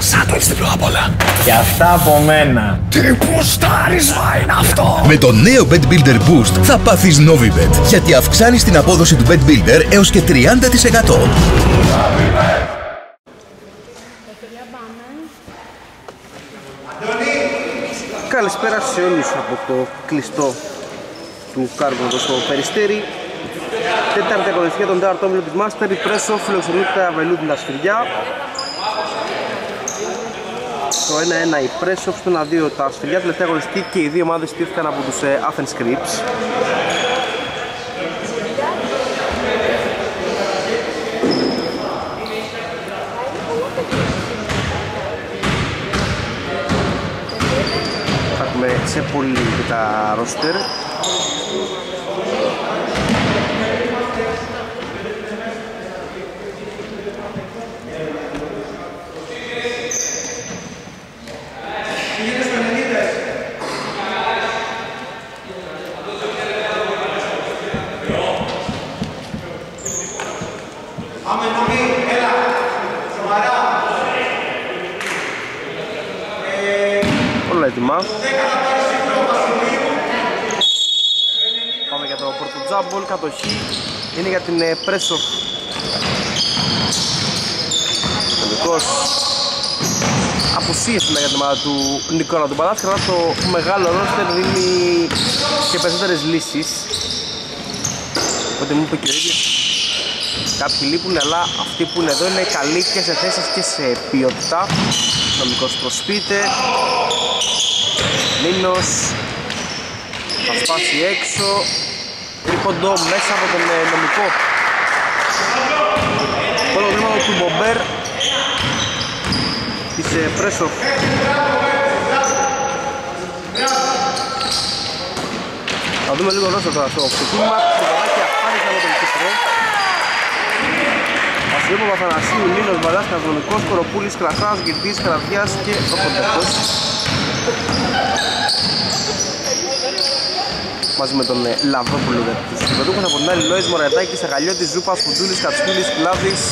Σαν το έχεις διπλό απ' όλα. Και αυτά από μένα. Τι πουστάρισμα είναι αυτό. Με το νέο Bet Builder Boost θα πάθεις Novibet, γιατί αυξάνεις την απόδοση του Bet Builder έως και 30%. Καλησπέρα σε όλους από το κλειστό του Κάργου εδώ στο Περιστέρι. Τέταρτη αγωνιστική των τέταρτο όμιλο της Master, η Πρέσο φιλοξενεί τα βελούδινα σφυριά. Το 1-1 η Πρέσο, στο 1-2 τα σφυριά, τελευταία αγωνιστική και οι δύο ομάδες στήθηκαν από τους ε, Athens Crips. Θα έχουμε σε πολύ και τα ρόστερ. Όλα έτοιμα. Πάμε για το πρώτο τζάμπολ, κατοχή. Είναι για την ε, Πρέσο. Τελικός. Απουσίες είναι για την ομάδα του Νικόλα του Παλάσκα, αλλά το μεγάλο ρόστερ δίνει και περισσότερες λύσεις. Οπότε μου είπε και ο ίδιος, κάποιοι λείπουν, αλλά αυτοί που είναι εδώ είναι καλοί και σε θέσεις και σε ποιότητα. Νομικός προσπίτε, Νίνος θα σπάσει έξω. Τρίποντο μέσα από τον ε, νομικό. Πρώτο βήμα του Μπομπέρ. Της ε, Πρέσοφ. Θα δούμε λίγο εδώ τώρα στο ξεκίνημα. Το παιδάκι απάντησε από τον Κύπρο Βασιλείο Παπαθανασίου, Νίνος, Μπαλάσκας, Νομικός, Κοροπούλης, Κρασάς, Γυρτής, Καραβιάς και ο Κοντακός μαζί με τον ε, Λαβρόπουλο για τους συμμετούχους από την άλλη Λόης Μωρετάκης, Αγαλιώτης, Ζούπας, Φουντούλης, Κατσούλης, Κλάδης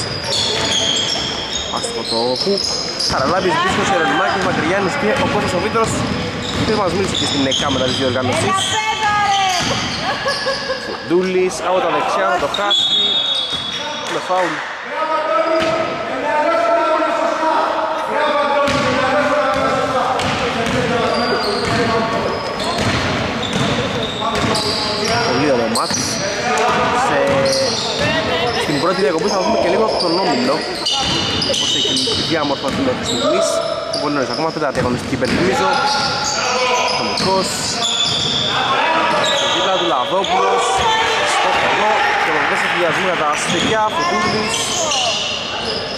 Άστοχο το Χουκ, Χαραλάμπης, Βίσκος, Ερωνιμάκης, Μακρυγιάννης και ο Κώστας ο Βίτρος και μας μίλησε και στην ε, κάμερα της διοργάνωσης. Φουντούλης, από τα δεξιά θα το χάσει με φάουλ Πολύ ωραίο μάτς. Σε... Στην πρώτη διακοπή θα δούμε και λίγο τον Όμιλο. Όπως έχει διαμορφωθεί μέχρι στιγμής. Και πολύ νωρίς ακόμα τέταρτη αγωνιστική υπενθυμίζω. Χαμικός Δίπλα του Λαδόπουλος στο καλό και ο Βεβές εφηγιασμού για τα σφυριά Φωτούλης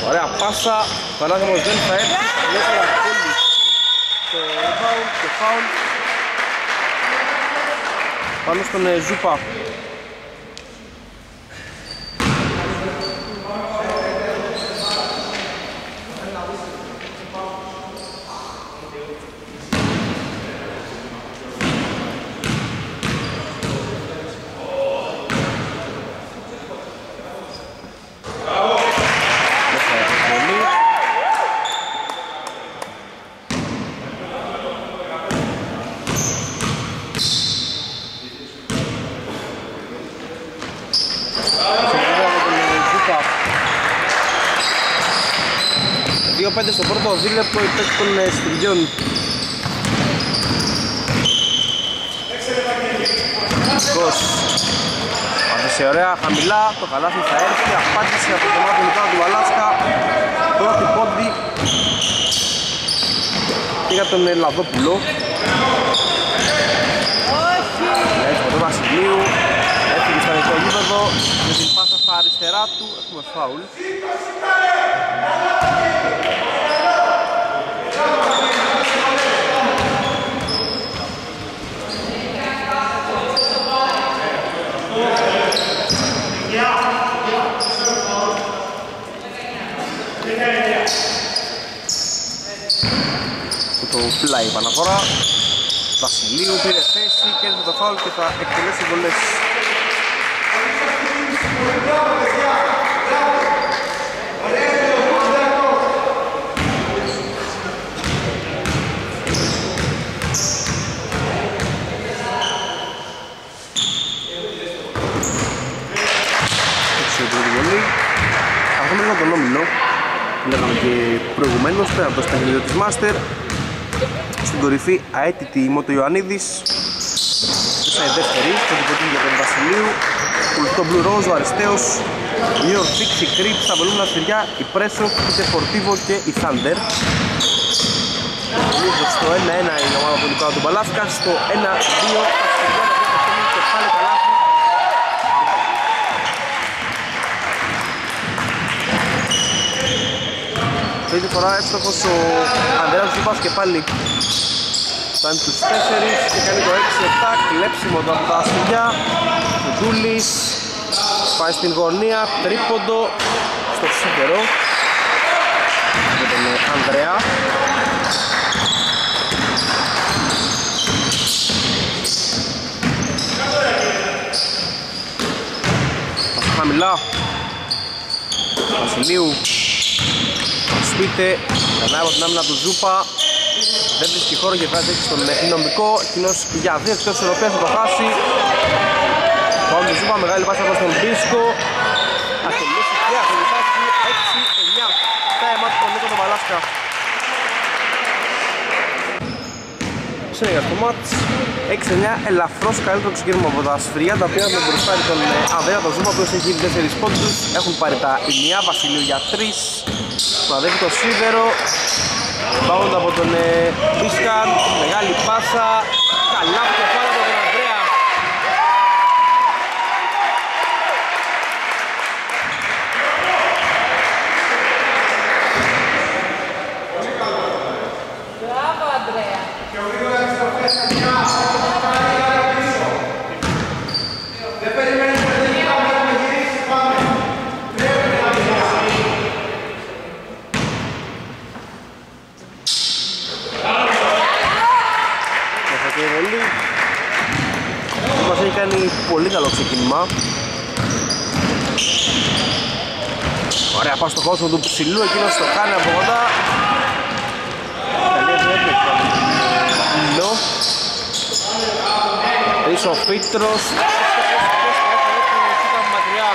Ωραία πάσα. Πανάθεμος δεν θα έρθει. Ιδιαίτερα Φωτούλης στο rebound και foul πάνω στον ε, Ζούπα Μέσα επιβολή. Δύο πέντε στο πρώτο δίλεπτο υπέρ των ε, στυλιών. Νικός. Άφησε ωραία, χαμηλά, το καλάθι θα έρθει, απάντηση από τον Μάτιο Νικόλα του Βαλάσκα. Πρώτη πόντι και για τον ε, Λαδόπουλο. Έτσι με τον Βασιλείου, έφυγε στο ανοιχτό γήπεδο, με την πάσα στα αριστερά του, έχουμε φάουλ. Που το πλάι η επαναφορά Βασιλείου πήρε θέση, κέρδισε το φάουλ και θα εκτελέσει βολές Νίνο που λέγαμε και προηγουμένως πέρα από το παιχνίδι της Μάστερ. Στην κορυφή αέτητη η Μότο Ιωαννίδης. Μέσα η δεύτερη στο διποτήν για τον Βασιλείου. Το Blue Rose, ο Αριστέος. New York Six, η Creep, στα βολούμενα σφυριά η Πρέσο, η Τεφορτίβο και η Thunder στο 1-1 η ομάδα του Νικόλα του Μπαλάσκα στο 1-2 τα σφυριά να και πάλι καλάθι Τρίτη φορά εύστοχος ο Ανδρέας Ζούπας και πάλι φτάνει τους 4 και κάνει το 6-7 κλέψιμο το από τα ασφυγιά ο Ντούλης πάει στην γωνία τρίποντο στο σίδερο για τον Ανδρέα. Πας χαμηλά Βασιλείου Σπίτε, περνάει από την άμυνα του Ζούπα δεν βρίσκει χώρο και βάζει έτσι στον νομικό εκείνος για δύο εκτός της Ευρωπαίας θα το χάσει. Πάμε του Ζούπα, μεγάλη πάσα προς τον Μπίσκο. Θα τελειώσει και θα τελειώσει 6-9 τα αίμα του Νίκος τον Παλάσκα Συνέχεια στο μάτς. 6-9 ελαφρώς καλύτερο ξεκίνημα από τα σφυριά τα οποία με μπροστά τον Αβέρα τον Ζούπα που έχει ήδη 4 πόντους. Έχουν πάρει τα Ιλιά Βασιλείου για 3 Προαδεύει το σίδερο. Πάουν από τον ε, Μπίσκαν Μεγάλη πάσα. Καλά από κεφάλαιο από τον Ανδρέα Μπράβο, Αντρέα. Μέσα και η βολή Μας έχει κάνει πολύ καλό ξεκίνημα Ωραία πάω στον κόσμο του ψηλού Εκείνος το κάνει από κοντά. Καλή επέτρεψη Νο Πίσω ο Φίτρος. Μακριά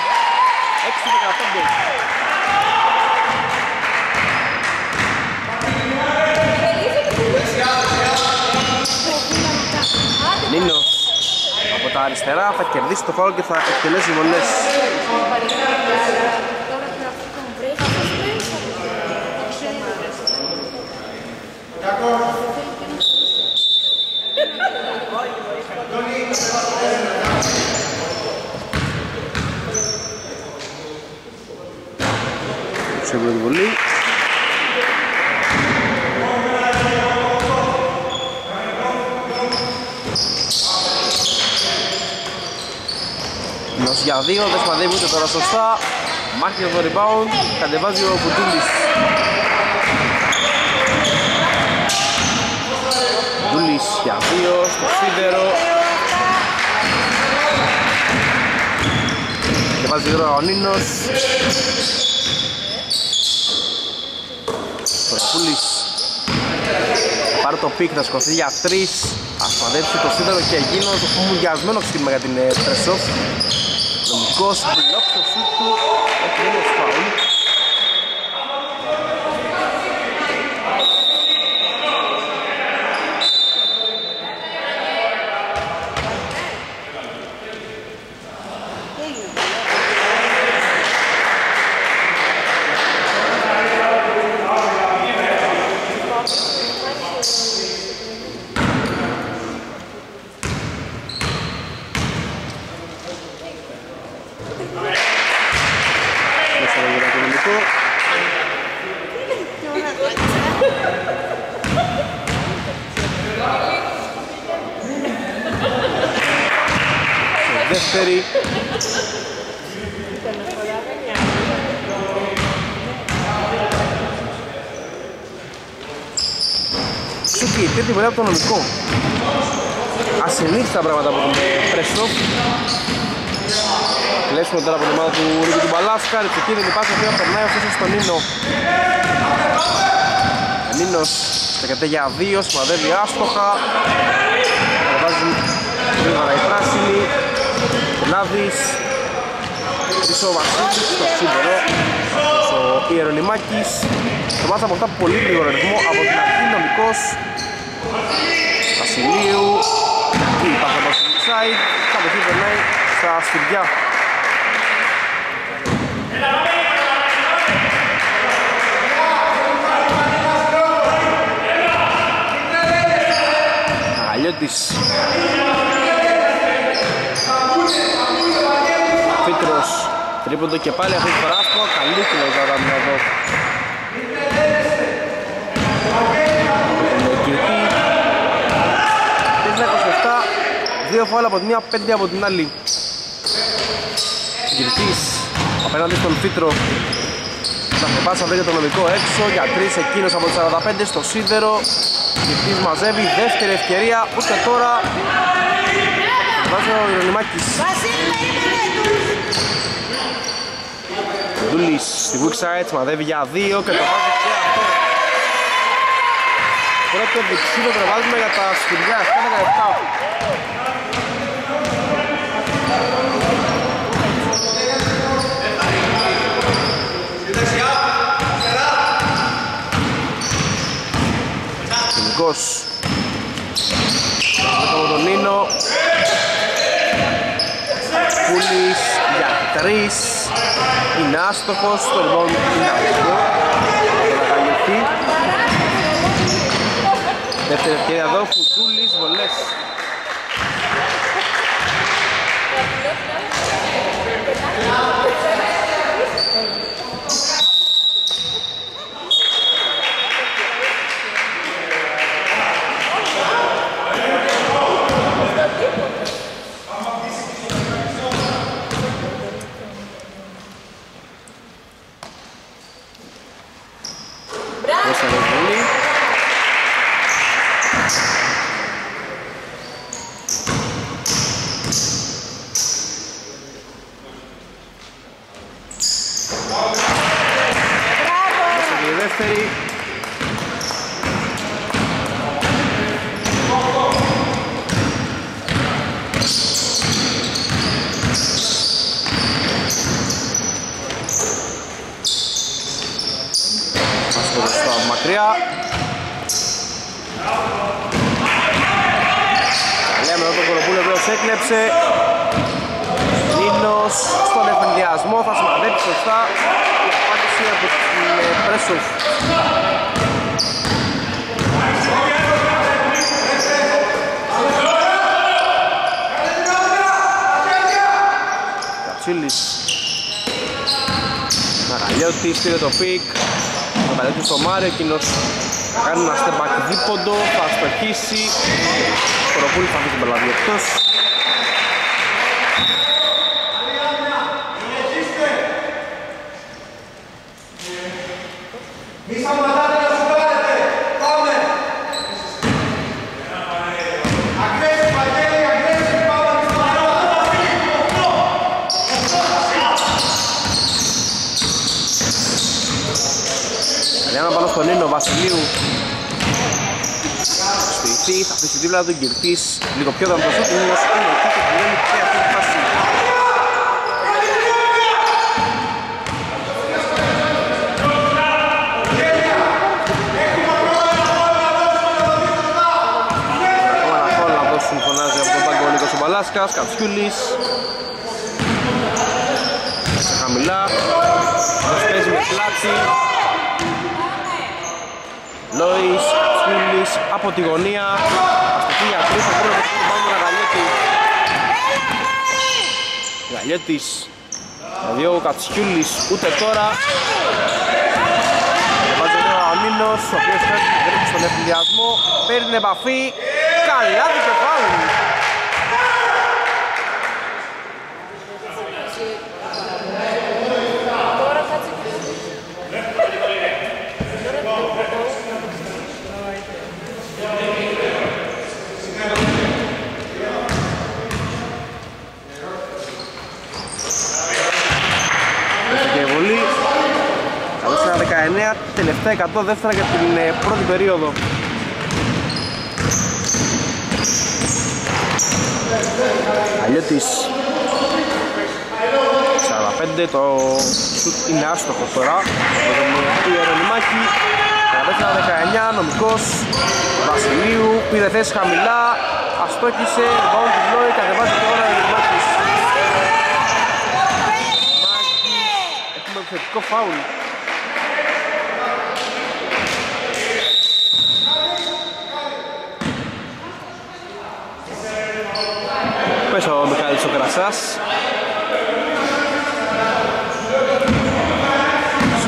6-15 Νίνος από τα αριστερά θα κερδίσει το φάουλ και θα εκτελέσει βολές σε πρώτη βολή Νος για δύο, δεν σπαδεύει ούτε τώρα σωστά. Μάχη για το rebound, κατεβάζει ο Κουτούλης Κουτούλης για δύο, στο σίδερο. Κατεβάζει γρήγορα ο Νίνος. Κοραπούλης θα πάρει το pick, θα σηκωθεί για τρεις. Θα σημαδέψει το σίδερο και εκείνος μουδιασμένο ξεκίνημα για την Pressof Νομικός μπλοκ στο σουτ του Έχει όμως φάουλ Μέσα από το νομικό Σε δεύτερη Σούκι, τρίτη βολή από το νομικό Ασυνήθιστα πράγματα από τον Πρέσο Κλέσουμε τώρα από την ομάδα του Ρίκου του Μπαλάσκα Ριτσοκίνητη πάσα που περνάει ωστόσο στον Νίνο. Νίνος στεκεται για δύο, σημαδεύει άστοχα. Κατεβάζουν γρήγορα οι πράσινοι Λάβης πίσω ο Βασίλης στο σίδερο ο Ιερονιμάκης το μάτσα αποκτά πολύ γρήγορο ρυθμό από την αρχή νομικός Βασιλείου. Η πάθαμε στο side κατοχή περνάει στα σφυριά Αγαλιώτης Φίτρος τρίποντο και πάλι αυτή τη φορά. Στο καλή τη λογάδα εδώ τον Κυρτή 4-27 δύο φάλα από τη μία, πέντε από την άλλη. Κυρτής απέναντι στον Φίτρο. Θα χεπάσει βρήκε το νομικό έξω για τρεις εκείνος από τις 45 στο σίδερο. Κυρτής μαζεύει δεύτερη ευκαιρία. Ούτε τώρα Βάζει ο Ιρωνιμάκης. Ντούλης στη weak side μαδεύει για δύο και το βάζει και αυτό. Πρώτο διξίδο προβάδισμα για τα σκυριά 7-17 Γενικός από τον Νίνο Πούλης για τρεις. Είναι άστοχος, το λοιπόν είναι αυτό Θα τον αγαλιωθεί Δεύτερη ευκαιρία εδώ, Φουντούλης, βολές Τέσσερα βολή Μέσα και η δεύτερη Άσχολος στο μακριά Λέμε εδώ τον Κοροπούλο εδώ έκλεψε Νίνος στον εφενδιασμό θα σημαδέψει σωστά η απάντηση από την ε, Πρέσοφ Κατσίλης Μαραλιώτης πήρε το pick. Θα παλέψει στο Μάριο εκείνος θα κάνει ένα step back δίποντο θα αστοχήσει. Κοροπούλης θα αφήσει τον πελάδι εκτός Καλιάνα πάνω στον Νίνο Βασιλείου. Σπιθή, θα αφήσει δίπλα του Γκυρτής Λίγο πιο δυνατός ο Νίνος Είναι εκεί και τελειώνει και αυτή τη φάση. Ακόμα ένα φόλ να δώσουν φωνάζει από τον πάγκο ο Νίκος ο Μπαλάσκας Κατσιούλης. Μέσα χαμηλά. Αυτός παίζει με πλάτη Λόις, Σκούλης από τη γωνία. Αστοχή για τρεις, θα βρούμε το πάνω με Γαλιώτη. Γαλιώτης. Δηλαδή ο Κατσιούλης. Ούτε τώρα. Βάζει εδώ ο Αμίνος, ο οποίος τρέχει στον εφηδιασμό. Παίρνει την επαφή, καλά και 9, τελευταία 100 δεύτερα για την ε, πρώτη περίοδο. Αλλιώτης. 45 το σουτ είναι άστοχο τώρα. Το Ιερονιμάκη 14-19 νομικός. Βασιλείου πήρε θέση χαμηλά. Αστόχησε rebound του και κατεβάζει τώρα ώρα Ιερονιμάκης Έχουμε επιθετικό φάουλ. Μιχάλης ο Κρασάς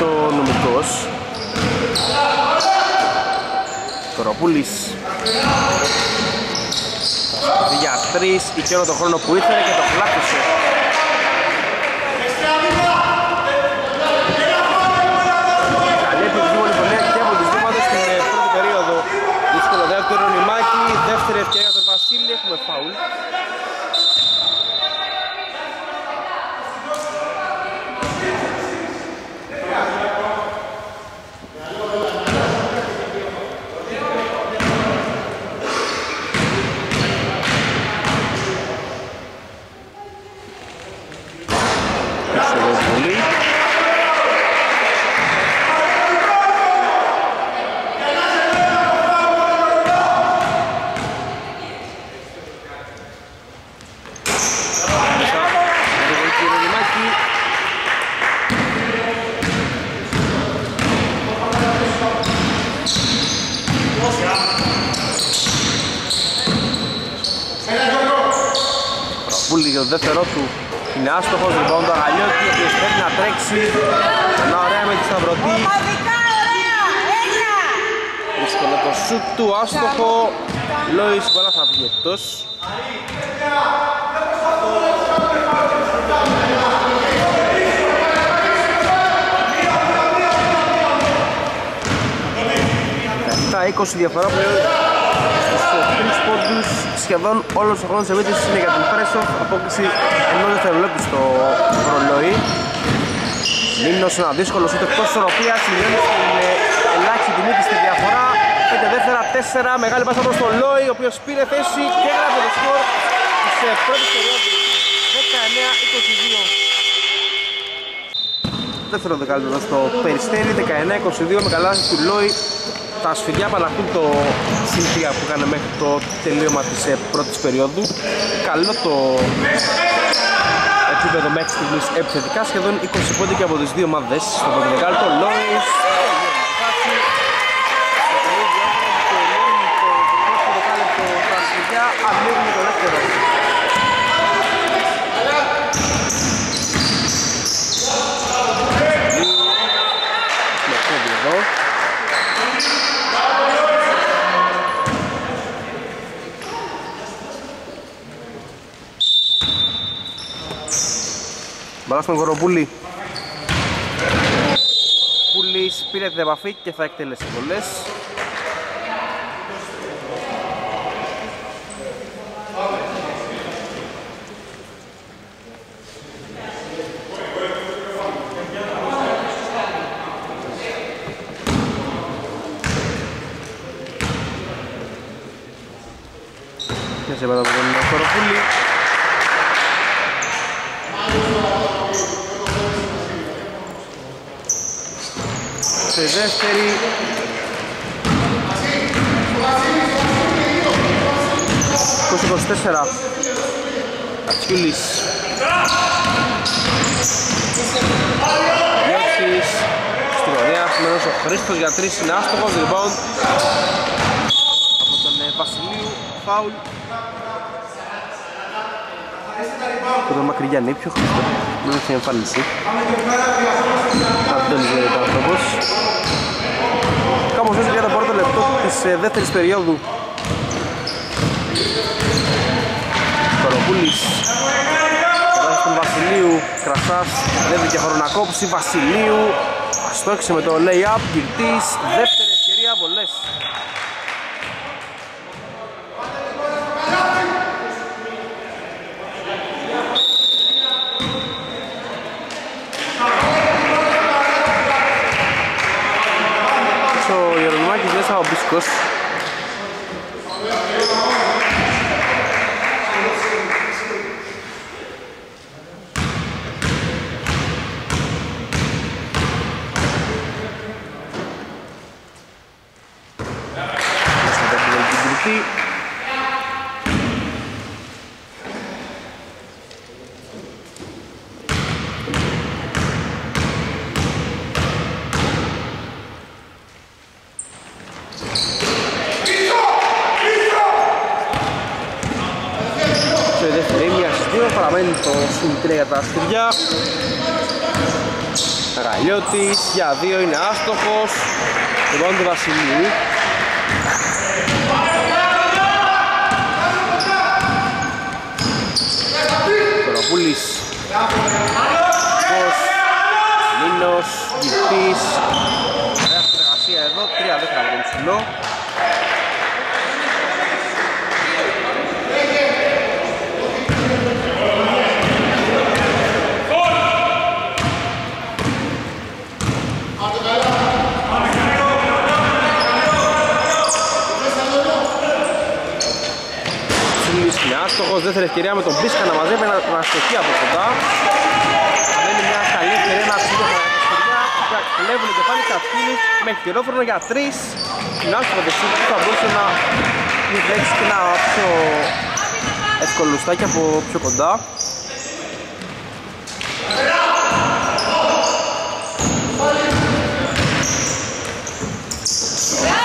ο νομικός. Κοροπούλης. Για τρεις είχε όλο τον χρόνο που ήθελε και το κλάκωσε Καλή επιβολή πονέα και από τις δύο στην ε, πρώτη περίοδο δύσκολο δεύτερο Ρονιμάκη δεύτερη ευκαιρία για τον Βασίλη έχουμε φάουλ Πίσω εδώ πολύ. Μέσα, λίγο κύριο Λιμάκη. Προπούλη για το δεύτερο του είναι άστοχος, λοιπόν το Αγαλιώτη ο οποίος πρέπει να τρέξει ένα ωραία με τη Σταυρωτή Ομαδικά, ωραία! Ένα! δύσκολο το σουτ του, άστοχο Λόις μπάλα θα βγει εκτός Τα 20 διαφορά. Που στους τρεις πόντους σχεδόν όλος ο χρόνος επίτησης είναι για την press-off απόκληση ενός δευτερολέπτου στο ρολόι. Μήνος ένα δύσκολο σούτ εκτός ισορροπίας σημειώνει στην ε, ελάχιστη τιμή της τη διαφορά. 5 δεύτερα 4 μεγάλη πάσα προς τον Λόι ο οποίος πήρε θέση και έγραψε το σκορ της ε, πρώτης περίοδου. 19-22 δεύτερο δεκάλεπτο στο Περιστέρι. 19-22 με καλά του Λόι τα σφυριά παραχούν το συμπτία που έκανε μέχρι το τελείωμα της ε, πρώτης περίοδου. Καλό το επίπεδο μέχρι στιγμής επιθετικά σχεδόν 20 πόντι και από τις δύο ομάδες στο πρώτο δεκάλεπτο Λόις ανοίγουν το δεύτερο. Με κόμπι εδώ. Μπαλάς στον Κοροπούλη. Πούλης πήρε την επαφή και θα εκτέλεσε βολές. Και σε πέρα από τον Κοροπούλη. Σε δεύτερη ...20-24 Ατσιούλης Γιώργης Στην γωνία Μένος ο Χρήστος για τρεις. Είναι άστοχος Rebound Από τον ε, Βασιλείου Φάουλ. Και τον Μακρυγιάννη Ποιο Χρήστο Δεν έχει εμφάνιση. Αντώνης λέγεται ο άνθρωπος. Κάπως έτσι για το πρώτο λεπτό της ε, δεύτερης περίοδου. Κοροπούλης. Περάσει τον Βασιλείου. Κρασάς. Δεν δίκαια χρόνο να κόψει. Βασιλείου. Αστόχησε με το lay-up Κυρτής Δεύτερη ευκαιρία βολές ο Γερονιμάκης μέσα ο Μπίσκος λήστητη. Σε δεύτερη μία στις δύο παραμένει το συν για τα αστυριά Γαλιώτης για δύο είναι άστοχος. Λοιπόν του Βασιλείου. Κοροπούλης. Πώς Νίνος Γυπτής Ωραία συνεργασία εδώ, τρία δεύτερα από τον ψηλό είναι άστοχος, δεύτερη ευκαιρία με τον Μπίσκα να μαζεύει ένα αναστοχή από κοντά. Δεν είναι μια καλή ευκαιρία να ψηλεί τα ευκαιρία που κλέβουν και πάλι Κατσίνης με χειρόφρονο για τρεις. Είναι άστοχο το σούτ που θα μπορούσε να διεκτρέξει και ένα πιο εύκολο λουστάκι από πιο κοντά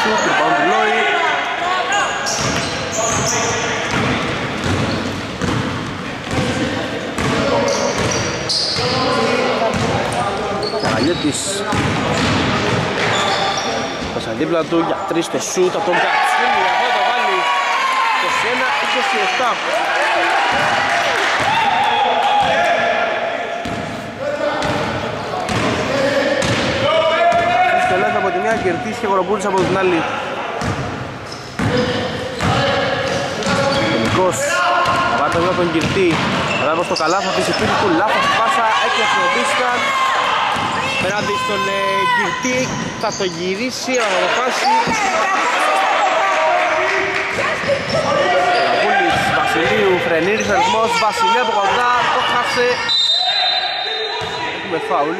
Σουτ, rebound του Λόι Καραγιώτης Πάσα δίπλα του για τρεις το σούτ από τον Κατσίνη Αυτό το βάλει 21-27 Χριστολάς από τη μία Κερτής και Γοροπούλης από την άλλη. Τελικός Πάρτε εδώ τον Κυρτή Αλλά προς το καλά θα αφήσει πίσω του λάθος πάσα Έκλεισε ο Μπίσκαν Πέραντι στον ε, Κυρτή Θα το γυρίσει, θα το φάσει Καραπούλης, Βασιλείου, φρενήρης ο ρυθμός Βασιλείου από κοντά, το χάσε. Έχουμε φάουλ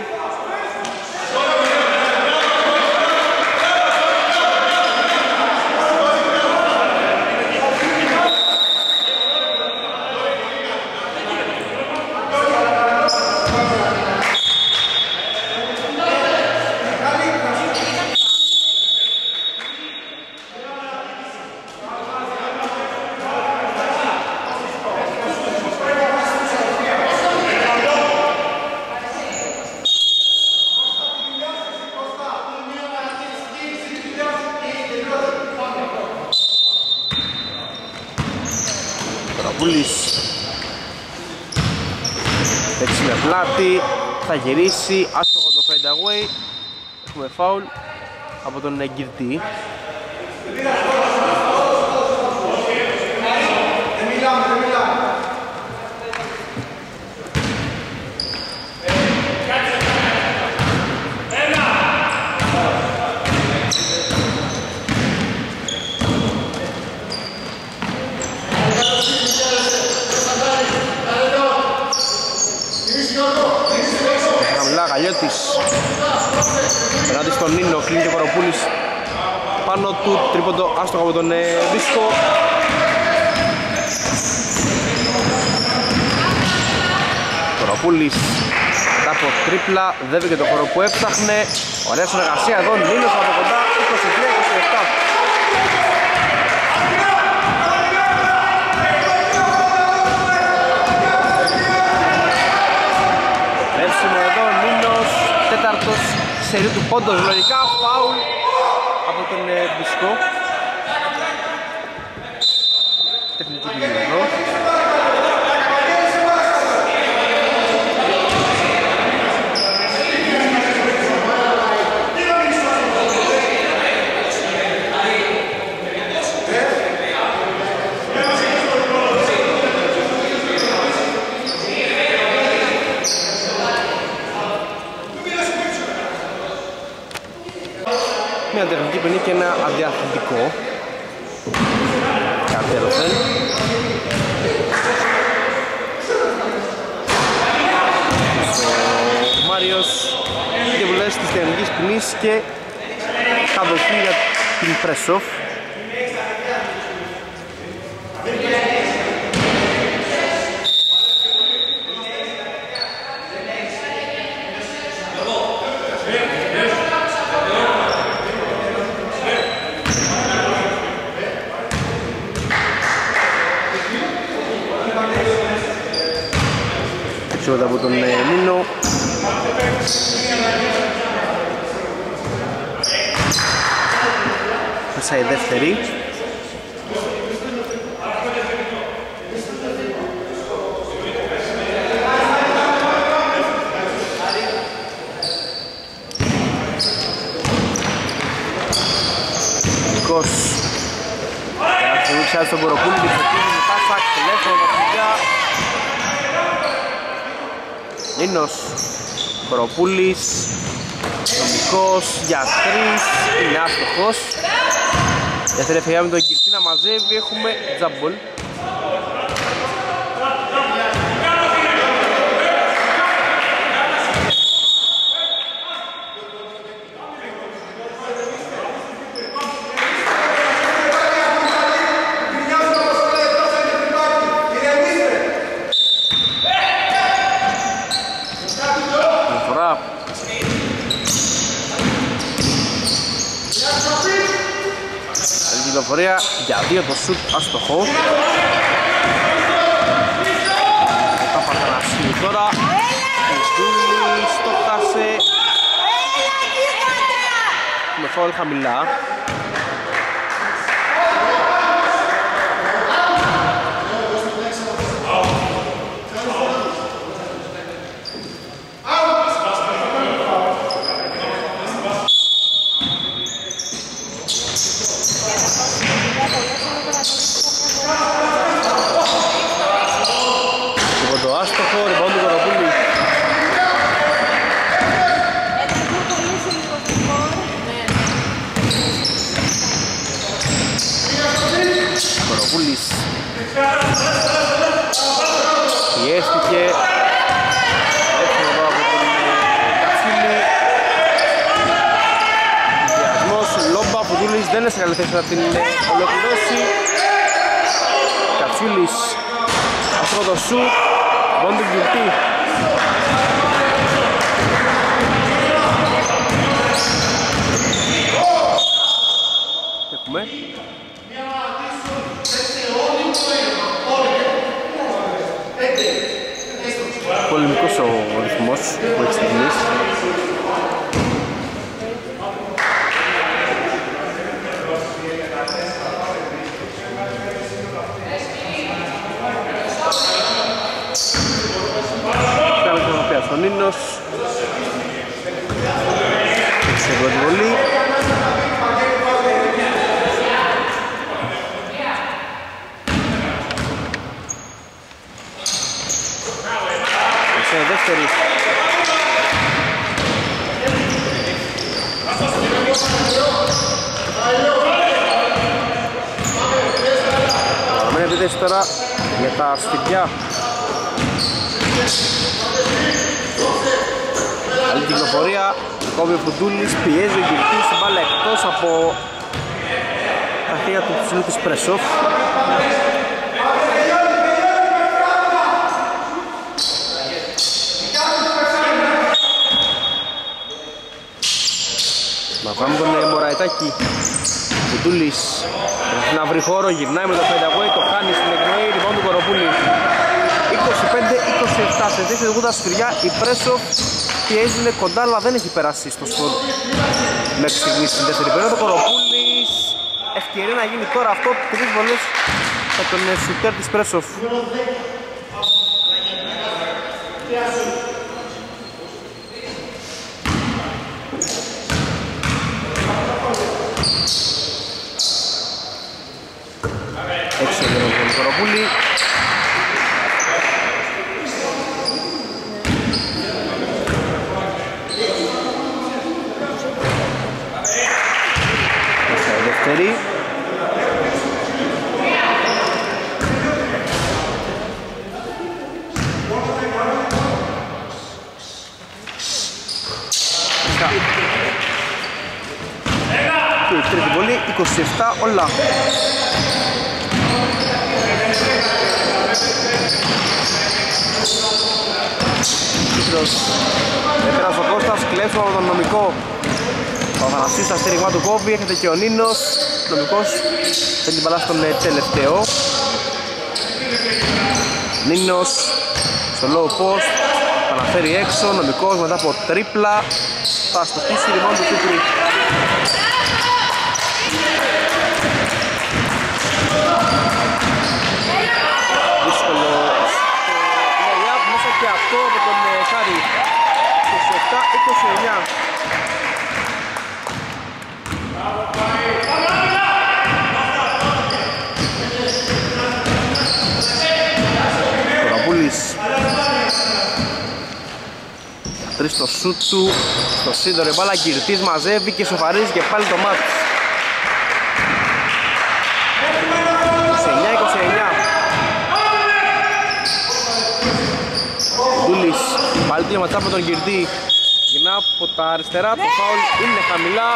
Καραπούλης Έτσι με πλάτη Θα γυρίσει Άστοχο το fade away. Έχουμε φάουλ Από τον Εγκυρτή Χαμηλά Γαλιώτης Περάτη στον Νίνο, κλείνει και ο Κοροπούλης Πάνω του τρίποντο άστοχο από τον ε, Δίσκο Κοροπούλης μετά από τρίπλα, δεν βρήκε το χώρο που έψαχνε Ωραία συνεργασία εδώ, Νίνος από κοντά 23-27 Εύσημο εδώ, Νίνος, τέταρτος σερί του πόντος, λογικά φάουλ από τον ε, Μπισκό. Τεχνική ποινή εδώ. Μια τεχνική ποινή και ένα αντιαθλητικό. Κατέρωθεν. Ο Μάριος διαβουλεύσει της τεχνικής ποινής και κατοχή για την press-off. σούτ από τον ε, Νίνο. Μέσα η δεύτερη. Νικός Τεράστιο δούξια στον Κοροπούλη την προτείνει η πάσα, εκτελέχω βαθμιδιά Νίνος Κοροπούλης Νομικός για τρεις είναι άστοχος. Δεύτερη ευκαιρία με τον Κυρτή να μαζεύει έχουμε τζάμπολ Φορά Καλή κυκλοφορία για δύο το σουτ αστοχό Παπαθανασίου τώρα Κουτούλης το χάσε Με φάουλ χαμηλά Λοιπόν το άστοχο, rebound του Κοροπούλη Κοροπούλης Πιέστηκε Εύκολο εδώ από τον ε, Κατσίλη Διασμός, Λόμπα, Πουδούλης δεν είναι σε καλή θέση να την ε, ολοκληρώσει. Κατσίλης Αυτό το σου Μπόντου Γκυλτή Έχουμε. Πολεμικός ο ρυθμός που έχει στιγμής την οποία στον Νίνος Σε πρώτη βολή Σε δεύτερη. Παραμένει επίθεση τώρα για τα σπιτιά Καλή κυκλοφορία, κόβει ο Φουντούλης, πιέζει ο Γκυρτής, μπάλα εκτός από τα χέρια του ψηλού της Πρεσόφ. Να πάμε τον ε, Μωραϊτάκη. Φουντούλης πρέπει να βρει χώρο, γυρνάει με το πενταγόη, το κάνει στην εκροή, λοιπόν του Κοροπούλη. 25-27 σε θέση του σφυριά η Πρέσοφ πιέζουν κοντά αλλά δεν έχει περάσει στο σκορ μέχρι στιγμής στην δεύτερη περίοδο. Κοροπούλης ευκαιρία να γίνει τώρα αυτό τρεις βολές για τον ε, σουτέρ της Πρέσοφ έξω για τον Κοροπούλη Μέσα η δεύτερη. Και η τρίτη βολή, 27 όλα. Κύκλος. Έπαιρας ο Κώστας, κλέψω από τον νομικό. Ο Αθανασίς στα στήριγμα του κόβει, έρχεται και ο Νίνος. Νομικός θέλει την μπαλά στον ε, τελευταίο. Νίνος στο low post. Αναφέρει έξω, νομικός μετά από τρίπλα. Θα στοχίσει rebound του Τίτρη. Δύσκολο στο layup, μέσα και αυτό από τον ε, Χάρη. 27-29. Κοραπούλης Τρεις στο σούτ του Στο σύντορο η μπάλα Κυρτής μαζεύει και σοφαρίζει και πάλι το μάτι 29-29 Ντούλης πάλι τη ματσά από τον Κυρτή. Γυρνά από τα αριστερά, το φάουλ είναι χαμηλά.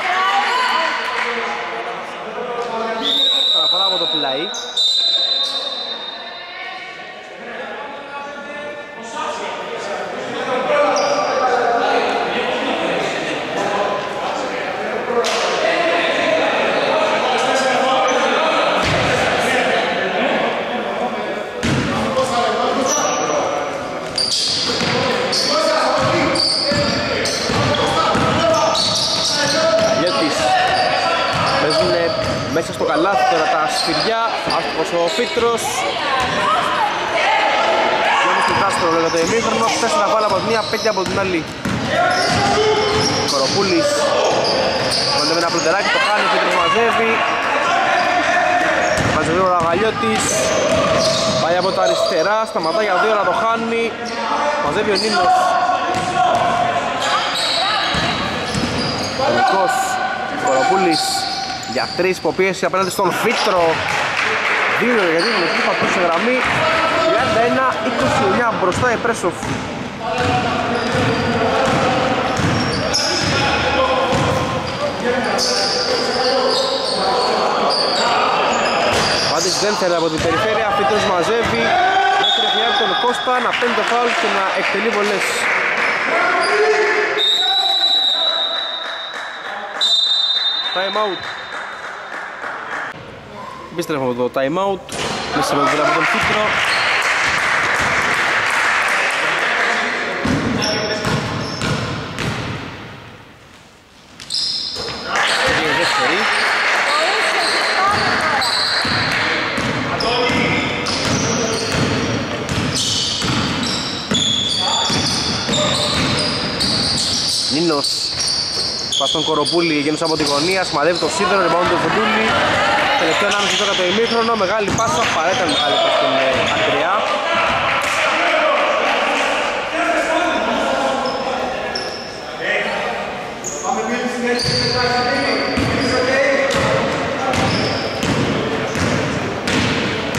Παραφορά από το πλάι στο καλάθι τώρα τα σφυριά Άστοχος ο Φίτρος Γιώργος του Κάστρο για το ημίχρονο. Τέσσερα βάλα από τη μία, πέντε από την άλλη. Κοροπούλης. Κοντεύει ένα πλουτεράκι, το χάνει, ο Φίτρος μαζεύει. Μαζεύει ο Ραγαλιώτης Πάει από τα αριστερά, σταματάει για δύο ώρα, το χάνει. Μαζεύει ο Νίνος. Νικός Κοροπούλης για τρεις υποπίεση απέναντι στον Φίτρο. Δύο για την εκεί πατούσε γραμμή. 31-29 μπροστά η Πρέσοφ Πάντης δεν θέλει από την περιφέρεια, Φίτρος μαζεύει. Μέχρι χρειάζεται τον Κώστα να παίρνει το φάουλ και να εκτελεί βολές. Time out. Επιστρέφουμε από το time out. Μέσα από τον Φίτρο. Και η δεύτερη. Νίνος Παστόν Κοροπούλη γέννησε από τη γωνία, σημαδεύει το σίδερο, rebound του Φουντούλη. Τελευταίο 1,5 τώρα το ημίχρονο, μεγάλη πάσα, παρέτα μεγάλη πάσα στην ε, ακριά.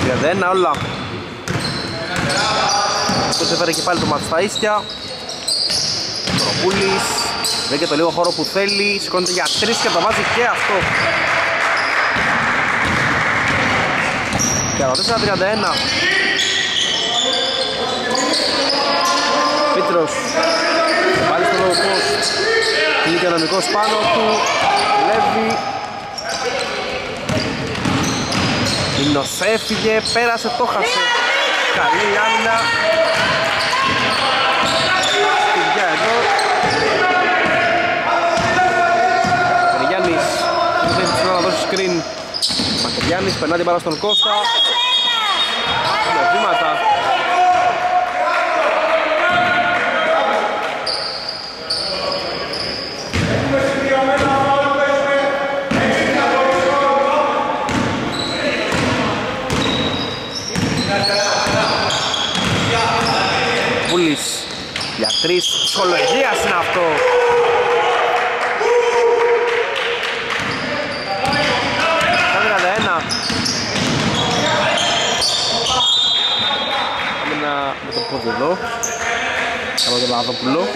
Για ένα όλα. Τους έφερε και πάλι το μάτι στα ίσια. Κοροπούλης δεν και το λίγο χώρο που θέλει, σηκώνεται για τρεις και το βάζει και αυτό. 44-31. Πίτρος, πάλι στο λόγο post. Είναι και νομικός πάνω του, Λέβη. Μινος έφυγε, πέρασε, το χασε. Καλή άμυνα. Στιγιά εδώ. Μακρυγιάννης θέλει να δώσει screen Μακρυγιάννης περνά την μπάλα στον Κώστα Με βήματα Βούλης για τρεις ψυχολογίας είναι αυτό. Άμυνα με το πόδι εδώ. Από τον Λαδόπουλο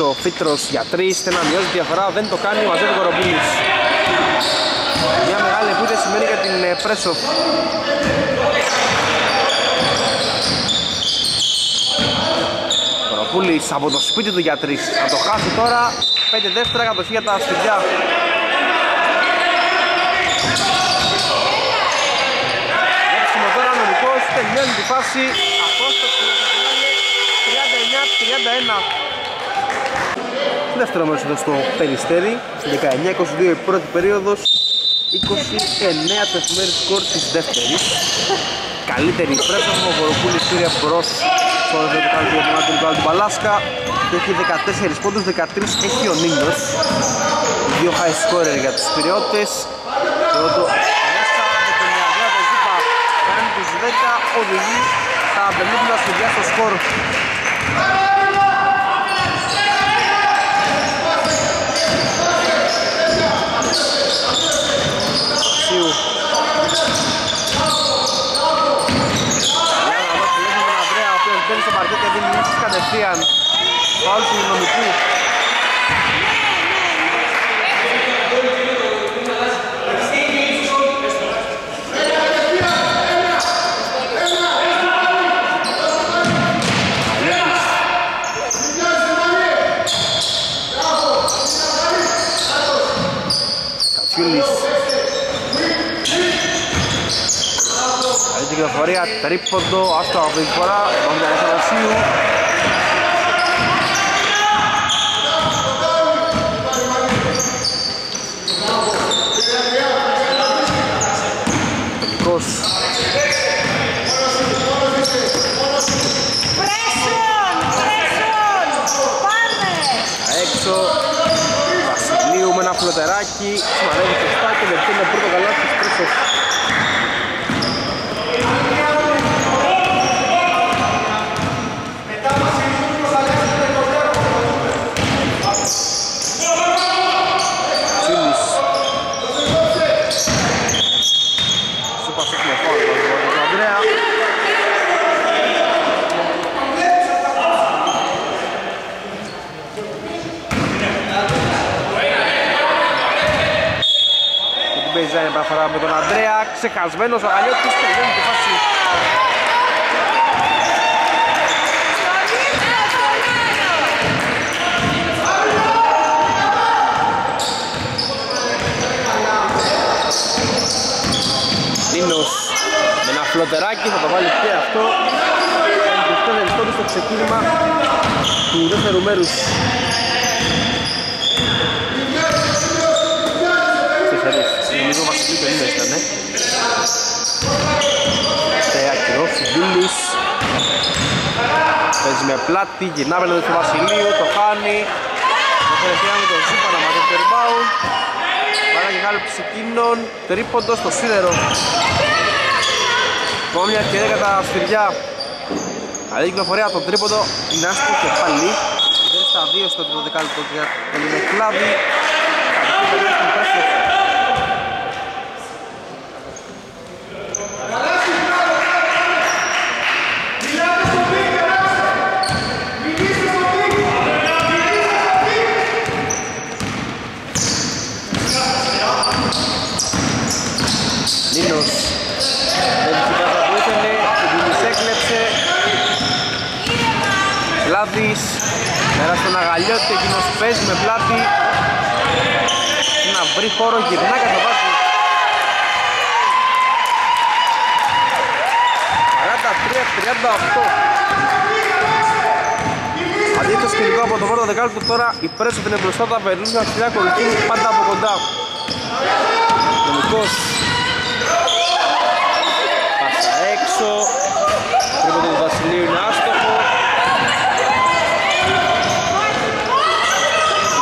ο Φίτρος για τρεις, θέλει να μειώσει τη διαφορά, δεν το κάνει, μαζεύει ο Κορομπούλης. Μια μεγάλη επίθεση σημαίνει για την ε, Πρέσοφ. Βοροπούλης από το σπίτι του για τρεις. Θα το χάσει τώρα. 5 δεύτερα κατοχή για τα αστυγιά. Έξιμο τώρα νομικός τελειώνει τη φάση. Απόσταση για το φινάλε 39-31. Δεύτερο μέρος εδώ στο Περιστέρι. Στην 19-22 η πρώτη περίοδος. 29 το εφημέρι σκορ της δεύτερης. Καλύτερη πρέσβο ο Βοροπούλης πήρε μπρος στο δεύτερο του του Μπαλάσκα και έχει 14 πόντους, 13 έχει ο Νίνος. Δύο high scorer για τους Πυριώτες. Και ο το μέσα από την Ιαδρέα το Ζήπα κάνει τους 10, οδηγεί τα πενίπλα παιδιά στο σκορ. Και δίνει λύσεις κατευθείαν. Φάουλ του νομικού κυκλοφορία, τρίποντο, άστο από την φορά, πάμε για Αναστασίου. Τελικός. Πρέσον! Πρέσον! Πάμε! Έξω, Βασιλείου με ένα φλωτεράκι, σημαδεύει σωστά και δεχτεί με πρώτο καλά της Πρέσος. Τσίλης. Σούπας έχουμε φάουλ από τον Ανδρέα. Και την παίζει ζάει παραφορά με τον Ανδρέα. Ξεχασμένος ο Αγαλιώτης τελειώνει τη φάση. Νίνος με ένα φλωτεράκι θα το βάλει και αυτό. Κάνει το τελευταίο του στο ξεκίνημα του δεύτερου μέρους. Τεσσερις. Νομίζω ο Βασιλείου και ο Νίνος ήταν, ναι. Και ακυρός, Γιούλης. Παίζει με πλάτη, γυρνά απέναντι στο Βασιλείου, το χάνει. Τελευταία με τον Ζούπα να μαζεύει το rebound. Παράγει γάλυψη εκείνον, τρίποντος στο σίδερο. Ακόμα μια ευκαιρία για τα σφυριά. Καλή κυκλοφορία από τον τρίποντο, είναι άστο και πάλι. Δεν στα δύο στο τρίτο δεκάλεπτο για τον Λιμεκλάδη. Αυτή η στην Πρέσβη. Νίνος δεν την κατά που ήθελε, την Τιμής έκλεψε Πλάτης πέρα στον Αγαλιώτη, εκείνος παίζει με πλάτη να βρει χώρο, γυρνά και το βάζει 43-38 Αντίθετο σκηνικό από το πρώτο δεκάλεπτο τώρα η πρέσβη είναι μπροστά τα περνούν αρχικά ακολουθούν πάντα από κοντά. Νομικός Πάσα έξω. Τρίποντο του Βασιλείου είναι άστοχο.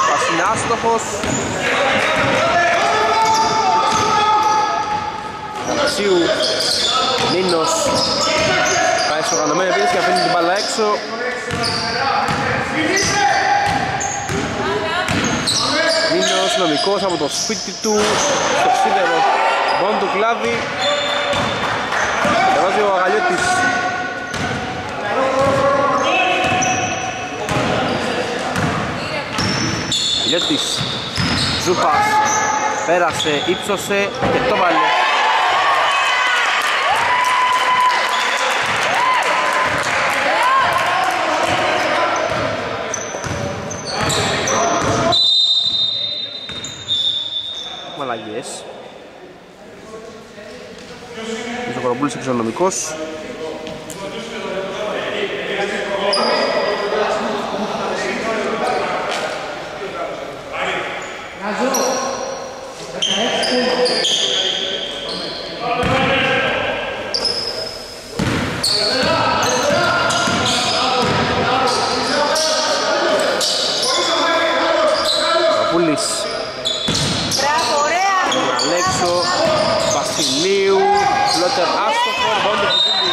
Πας είναι άστοχος. Αλεξίου Νίνος Πάει στο οργανωμένο επίθεση και αφήνει την μπάλα έξω Νίνος νομικός από το σπίτι του στο σίδερο Μπον του κλάδι Βάζει ο Αγαλιώτης. Αγαλιώτης. Ζούπας. Πέρασε, ύψωσε και το βάλε με αλλαγές. Μισοκοροπούλης εξονομικός. Πούλης Μπράβο, ωραία. Αλέξο Βασιλείου Φλότερ άστοχο Rebond του Φουτούλη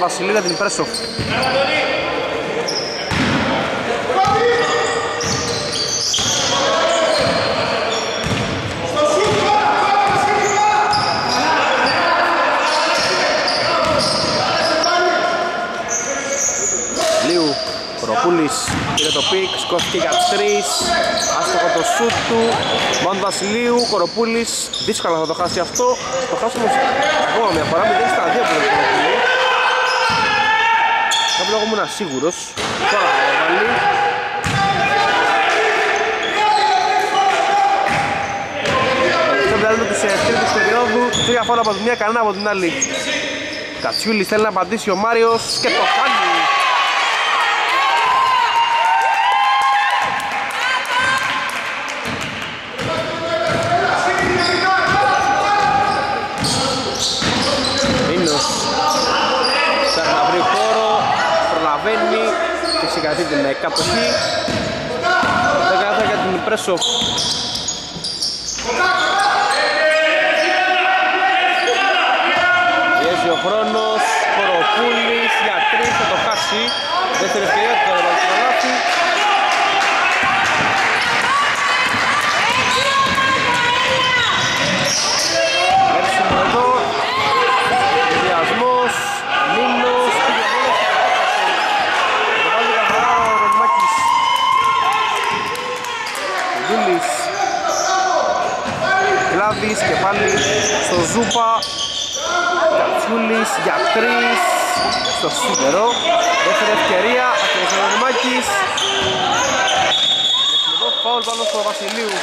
Αναφορά με τον Βασιλείο για την Πρέσοφ Λίου Κοροπούλης πήρε το pick, σηκώθηκε για τρεις. Άστοχο το σούτ του. Μόντ Βασιλείου, Κοροπούλης Δύσκολα θα το χάσει αυτό. Το χάνει όμως ακόμα μια φορά. 0 στα 2 από τον Κοροπούλη Κάποιο λόγο ήμουν σίγουρος Τώρα θα το βάλει. Στο διάλειμμα της ε, τρίτης περίοδου Τρία φάουλ από τη μία, κανένα από την άλλη. Κατσιούλης θέλει να απαντήσει ο Μάριος και το κάνει Μίνος Ψάχνει να βρει χώρο Προλαβαίνει και συγκρατεί την ε, κατοχή Δεν κάθεται για την Πρέσοφ Πιέζει ο χρόνος Κοροπούλης για τρεις θα το χάσει Δεύτερη ευκαιρία του τώρα βάλει το λάθη Έψιμο εδώ Διασμός Μίνος Πήγε μόνος Το βάζει καθαρά ο Ρονμάκης Δούλης Κλάδης και πάλι στο Ζούπα Κατσούλης για τρεις στο σίδερο. Δεύτερη ευκαιρία από τον Ρονμάκης Εδώ φάουλ πάνω στο Βασιλείου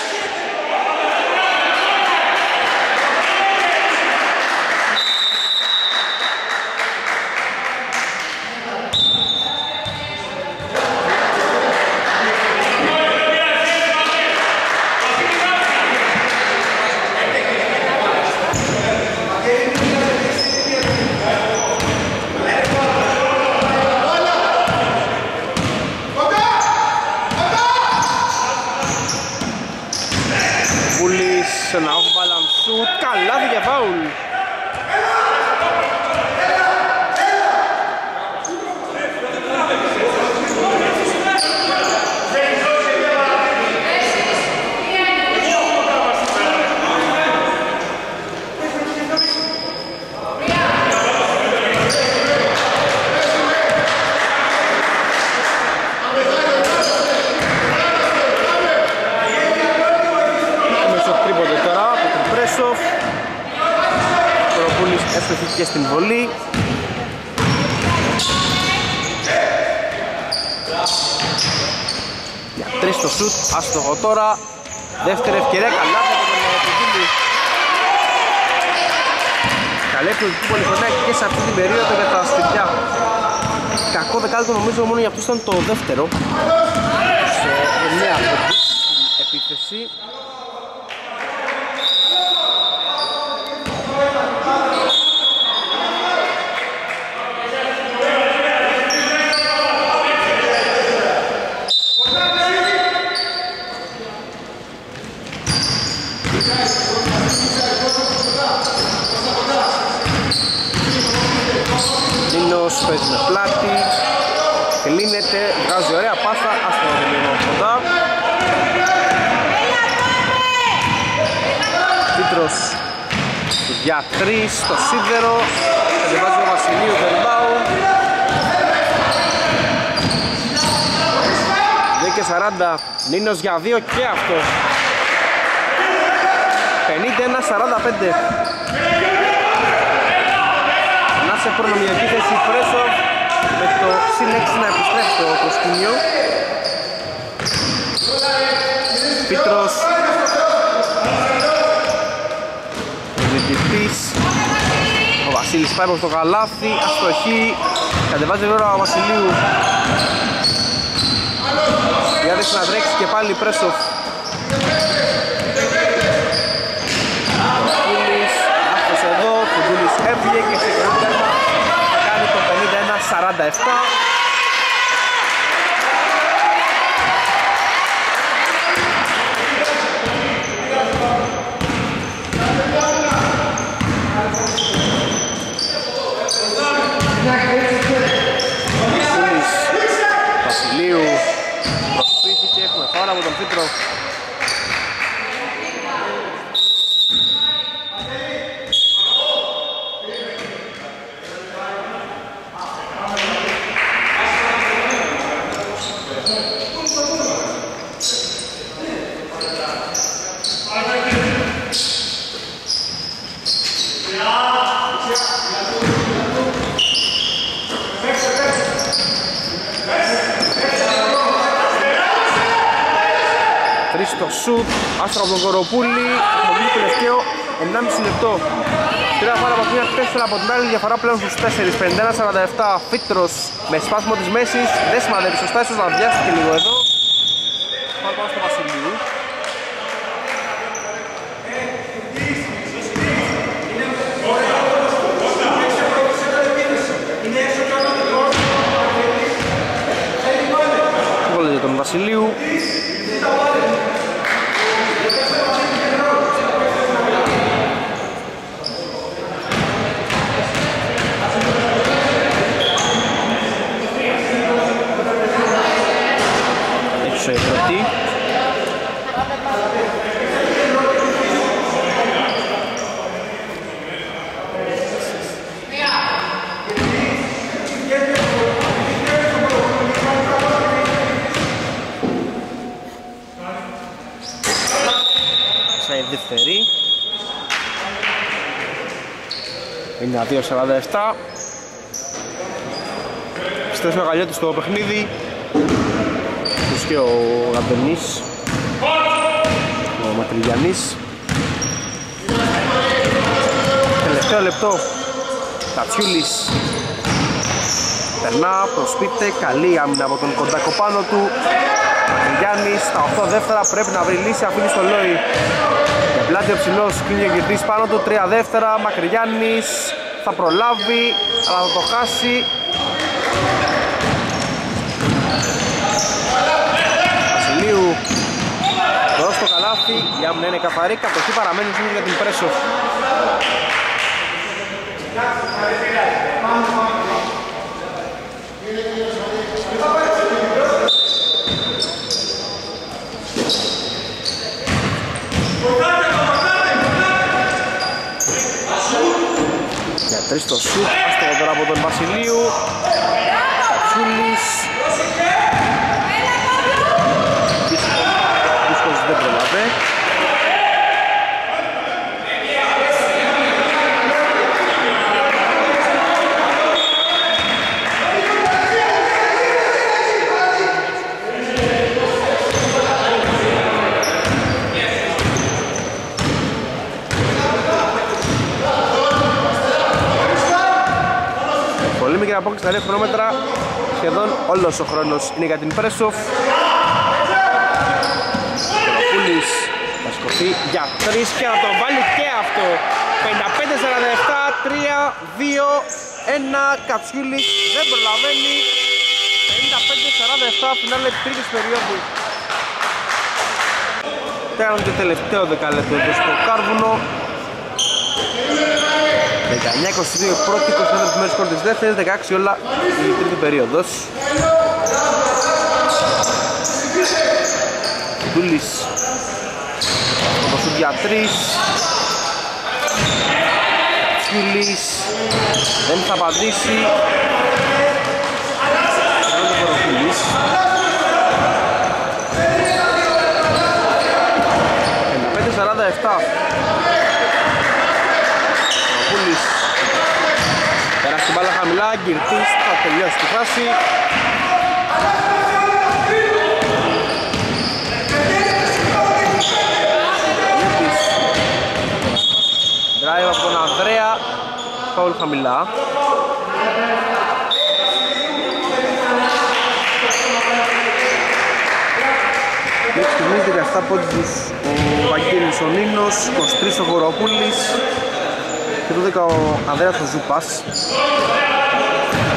Βούλης ένα off balance shoot Καλά για φάουλ Μέσω τρίποντο τώρα από τον Πρέσοφ Κοροπούλης έστοχε και στην βολή. Για τρεις το σουτ, άστοχο τώρα. Δεύτερη ευκαιρία, καλά από τον Πουδίλη Καλή εκπληκτική πολυφωνία και σε αυτή την περίοδο για τα αστυριά Κακό δεκάλυτο νομίζω μόνο για αυτούς ήταν το δεύτερο. Σε 9 πόντους στην επίθεση Νίνος παίζει με πλάτη Κλείνεται, βγάζει ωραία πάσα Άστο να τελειώνω Πέτρος για 3 στο σίδερο. Κατεβάζει ο Βασιλείου το rebound 2 και 40 Νίνος για 2 και αυτό. 51-45 Να σε προνομιακή θέση Πρέσοφ με το συν 6 να επιστρέφει στο προσκήνιο Πίτρος Ο διαιτητής Ο Βασίλης πάει προς το καλάθι Αστοχή. Κατεβάζει βέβαια ο Βασιλείου. Διάθεση να τρέξει και πάλι Πρέσοφ Κουντούλης Άστος εδώ Κουντούλης έφυγε και σε τέρμα Κάνει το 51-47 Βασίλης Βασιλείου προσπίθηκε, έχουμε φάρα από τον Πίτρο 4 από τον Κοροπούλη, από τον τελευταίο 1,5 λεπτό. Τρία πάρα από μία, τέσσερα από την άλλη, διαφορά πλέον στους 4, 51-47, Φίτρος με σπάσιμο της μέσης, δεν σημαδεύει σωστά, ίσως να βιάστηκε λίγο εδώ. Πάμε πάνω στο Βασιλίου. Βασιλείου 92-47 Στες μεγαλειώτη στο παιχνίδι. Τους και ο Γαμπενής. Ο Ματριγιανής Τελευταίο λεπτό. Κατσιούλης. Περνά, προσπίτε, καλή άμυνα από τον κοντάκο πάνω του. Γιάννης στα 8 δεύτερα πρέπει να βρει λύση, αφήνει στο Λόι. Και πλάτη ο ψηλός, κλείνει ο κερδής πάνω του, 3 δεύτερα, Μακρυγιάννης θα προλάβει, αλλά θα το χάσει. Βασιλείου Δώσει στο καλάθι, η άμυνα είναι καθαρή, κατοχή παραμένει σήμερα για την Πρέσοφ. Τρεις το σουτ, άστοχο τώρα από τον Βασιλείου. Κατσούλης. Δύσκολος δεν προλαβέ. Πολύ μικρή απόκριση στα δύο χρονόμετρα. Σχεδόν όλος ο χρόνος είναι για την Πρέσοφ. Κολοπούλης θα σκοθεί για τρεις και να το βάλει και αυτό. 55-47, 3, 2, 1, Κατσιούλης δεν προλαβαίνει. 55-47, φινάλε τρίτης περίοδου. Κάνουν και τελευταίο δεκαλέπτο εδώ στο Κάρβουνο. 19-22 πρώτη, 25 μέρες σκορ της δεύτερης, 16 όλα η τρίτη περίοδος. Ντούλης, το σουτ για 3, Κιουλής δεν θα απαντήσει. Περνάει το Κοροκούλης. 55-47. Κοροκούλης Πέρασε την μπάλα χαμηλά, Γκυρτής θα τελειώσει τη φάση. Λίπης. Drive από τον Ανδρέα, φάουλ χαμηλά. Μέχρι στιγμής 17 πόντους ο Βαγγέλης ο Νίνος, 23 ο Χοροπούλης και το 10 ο Ανδρέας ο Ζούπας. Λάβης,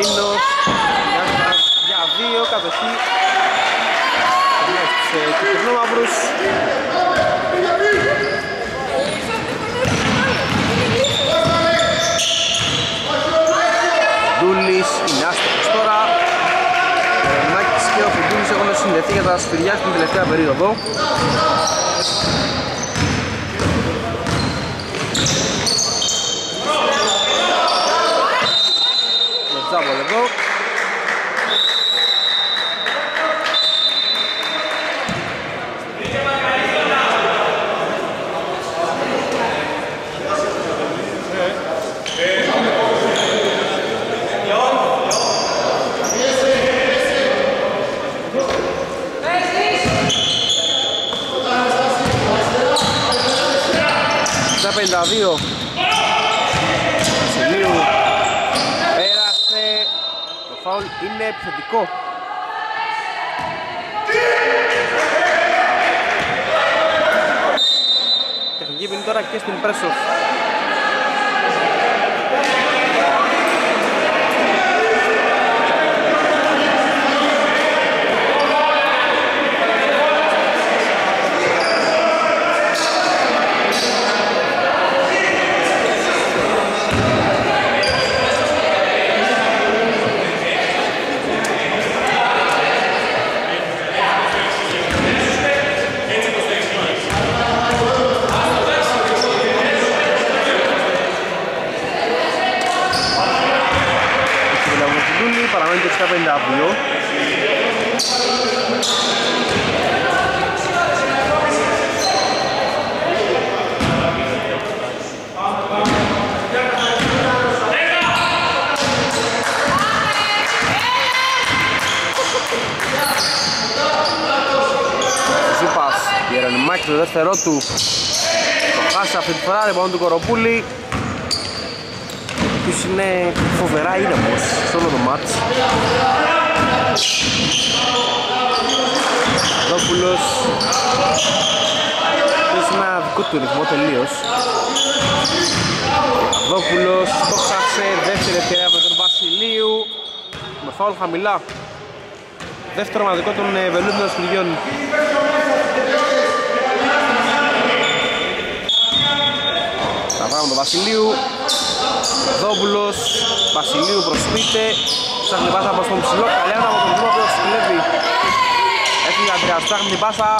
Νίνος για δύο κατοχή. Σε κυβερνόμαυρους. Ντούλης είναι άστοχος τώρα. Ο Μάκης και ο Φουντούλης έχουν συνδεθεί για τα σφυριά στην τελευταία περίοδο. Με τζάμπολ εδώ. Στα 52 Σελίου Πέρασε Το φάουλ είναι επιθετικό. Τεχνική ποινή τώρα και στην Πρέσοφ Ζούπας, Γερονιμάκη το δεύτερό του. Το χάσε αυτή τη φορά, λοιπόν του Κοροπούλη Ποιος είναι φοβερά ήρεμος σε όλο το μάτς. Δόπουλος Παίζει ένα δικό του ρυθμό τελείως. Δόπουλος το χάσε, δεύτερη ευκαιρία με τον Βασιλείου. Με φάουλ χαμηλά. Δεύτερο μαδικό των ε, βελούντων σκουριών Τα πράγματα του Βασιλείου Δόπουλος Βασιλείου προσπίτε Ψάχνει πάσα προς τον ψηλό Καλή από τον Δήμο που σκυλεύει. Έφυγε Αντρέας ψάχνει την πάσα.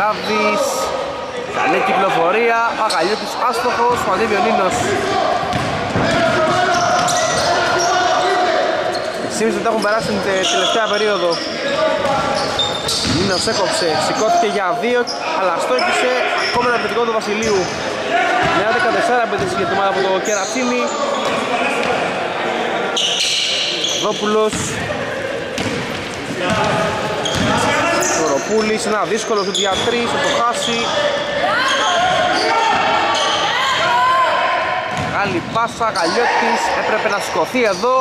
Λάβης Καλή κυκλοφορία Παγαλιώτης άστοχος Παντήβιο Νίνος Σήμερα ότι έχουν περάσει την τελευταία περίοδο. Νίνος έκοψε, σηκώθηκε για δύο αλλά στόχισε ακόμα ένα επιθετικό του Βασιλείου Μια 14 επίθεση για την ομάδα από το Κερατσίνη Δόπουλος Σοροπούλης, ένα δύσκολο του για τρεις, θα το χάσει. Μεγάλη πάσα, Γαλλιώτης, έπρεπε να σηκωθεί εδώ.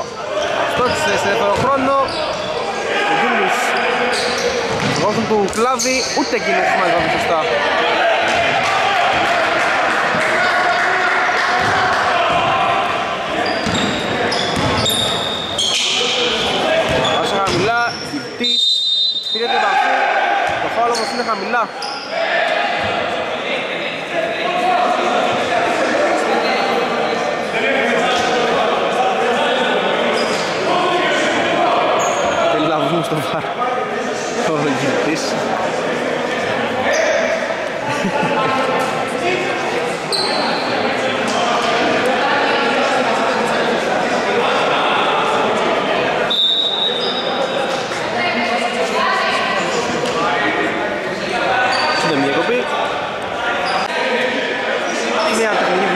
Στόχισε σε δεύτερο χρόνο. Ο Γκίνης Δώσουν του κλάδι, ούτε εκείνος μας σωστά Πάσα χαμηλά, διπτής Πήρε την επαφή Το φάουλ όμως είναι χαμηλά Θέλει να βγουν στο βάρ Ο γυρτής Είναι μια κοπή Μια τεχνική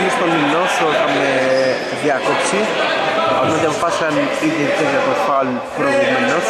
βγήκε στον Μινόσο είχαμε διακόψει Όταν ότι αποφάσισαν οι διαιτητές για το φάουλ προηγουμένως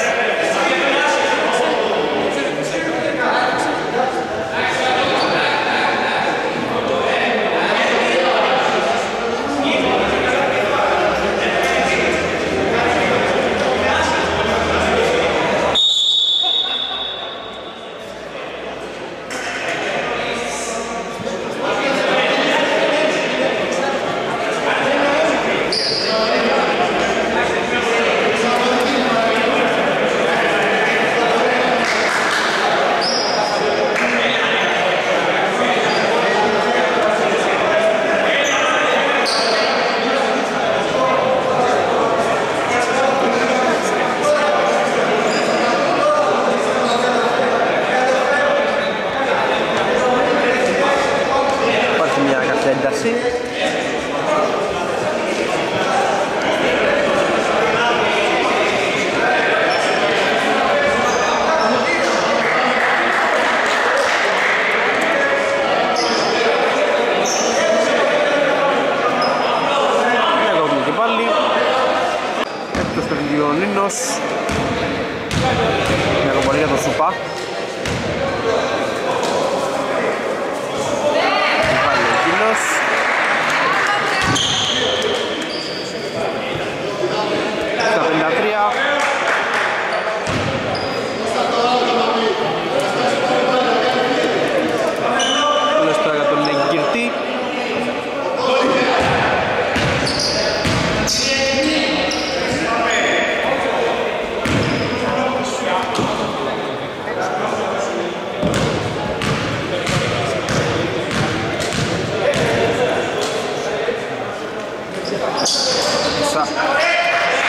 Σα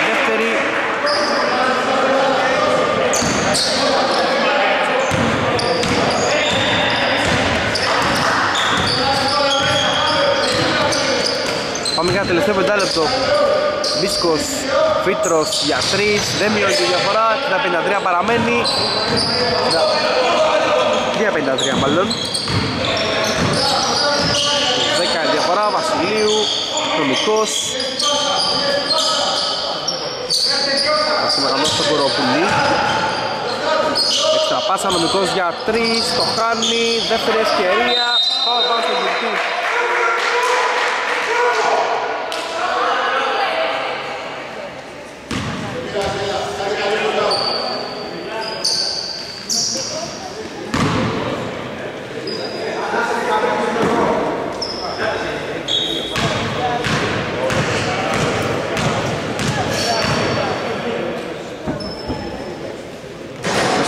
δεύτερη. Πάμε για ένα τελευταίο πεντάλεπτο. Βίσκος, Φίτρος για 3, δεν μειώνει τη διαφορά, 53 παραμένει. 3-53 μάλλον. 10 η διαφορά, Βασιλείου, νομικός Θα μεγαλώσει τον Κοροπουλή Έξτρα πάσα νομικός για 3, το χάνει, δεύτερη ευκαιρία Πάω πάνω στον κουρτή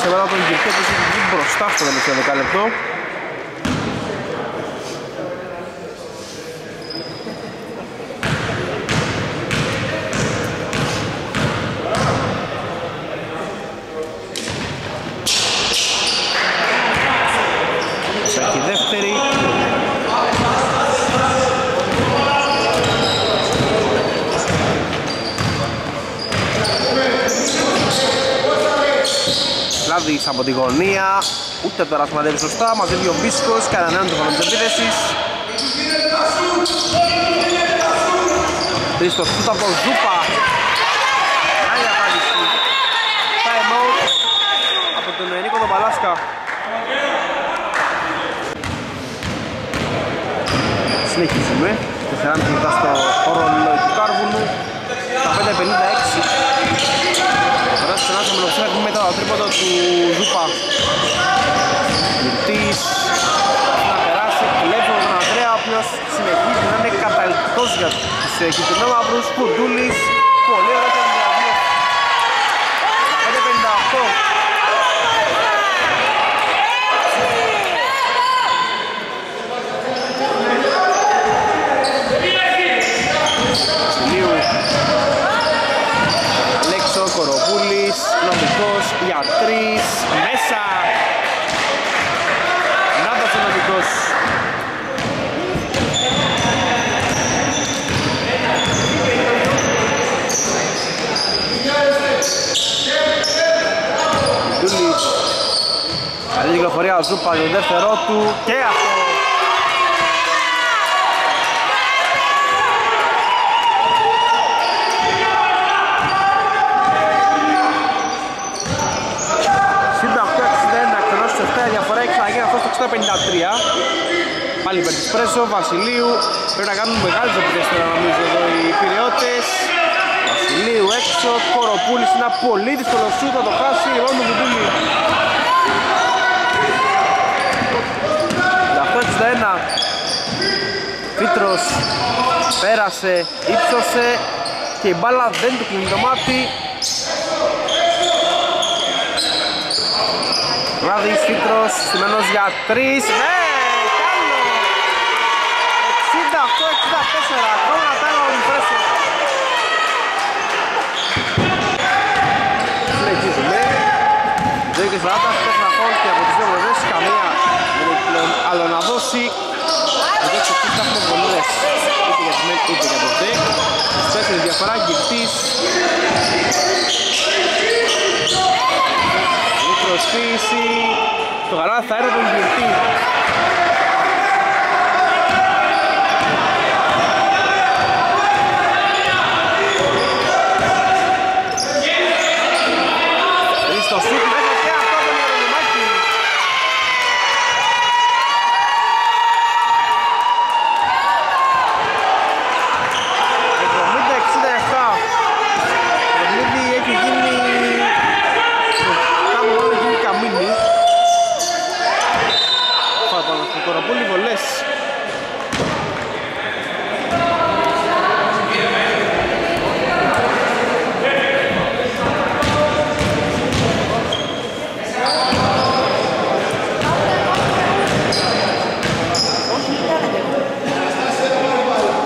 Σήμερα τον Κυρκέ που έχει βγει μπροστά στο τελευταίο δεκάλεπτο. Σάκη δεύτερη. Λάδης από τη γωνία, ούτε τώρα σημαντεύει σωστά, μαζεύει ο Μπίσκος και ανανέων του χρόνου της επίθεσης. Τρίστο σούτ από τον Ζούπα. Άλλη απάντηση. Time out από τον Νίκο τον Παλάσκα. Συνεχίζουμε. 4,5 λεπτά στο ρόλο του Κάρβουνου. Τα 5.56. Τώρα σε ένα μελοξένα έχουμε μετά το τρίποντο του Ζούπα. Μυρτής. Να περάσει. Ελεύθερο τον Ανδρέα, ο οποίος συνεχίζει να είναι καταληκτικός για τους χειτρινόμαυρους. Κουντούλης. Πολύ ωραία τον διαδμό. 5.58. Βασιλείου Αλέξο, Κοροπούλης, νομικός για τρεις, μέσα Νάτας ο νομικός Ντούλης Καλή κυκλοφορία ο Ζούπα για το δεύτερό του και αυτό. Σύντομα 8-61 εκτελώς σε 7 διαφορά εξαγεί αυτό στο 653 Πάλι υπέρ της Πρέσο, Βασιλείου. Πρέπει να κάνουν μεγάλες επιτές τώρα νομίζω εδώ οι πυραιώτες Βασιλείου έξω, Κοροπούλης ένα πολύ δύσκολο σούτ θα το χάσει λοιπόν το Βουντούλη Φίτρος πέρασε, ύψωσε και η μπάλα δεν του κλείνει το μάτι. Βράδυς Φίτρος, στημένος για 3 Ναι, καλό. 68-64, ακόμα να τάγω την πρέσο Συνεχίζουμε. Ζωή και 40, δεν έχει πλέον άλλο να δώσει. Εδώ και εκεί θα έχουμε βολίδες είτε για τη ΜΕΚ είτε για το ΔΕΚ Στις τέσσερις διαφορά, Γκυρτής η προσποίηση το καλά θα έρθει τον Γκυρτή στο σούτ μέχρι και αυτό τον Ιερονιμάκη Εβδομήντα εξήντα εφτά Το παιχνίδι έχει γίνει Κάπου μόνο έχει γίνει καμίνι Πάμε πάνω στο Κοροπούλη βολές